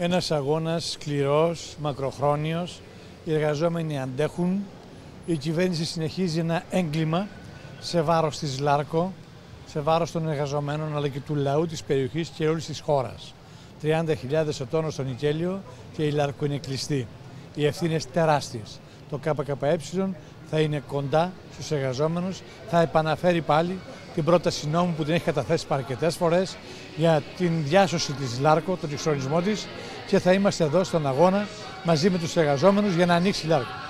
Ένας αγώνας σκληρός, μακροχρόνιος, οι εργαζόμενοι αντέχουν, η κυβέρνηση συνεχίζει ένα έγκλημα σε βάρος της Λάρκο, σε βάρος των εργαζομένων αλλά και του λαού της περιοχής και όλης της χώρας. 30.000 ο στο Νικέλιο και η Λάρκο είναι κλειστή. Οι ευθύνες τεράστιες. Το ΚΚΕ θα είναι κοντά στους εργαζόμενους, θα επαναφέρει πάλι την πρόταση νόμου που την έχει καταθέσει αρκετέ φορές για την διάσωση της Λάρκο, τον εξορισμό της και θα είμαστε εδώ στον αγώνα μαζί με τους εργαζόμενους για να ανοίξει η Λάρκο.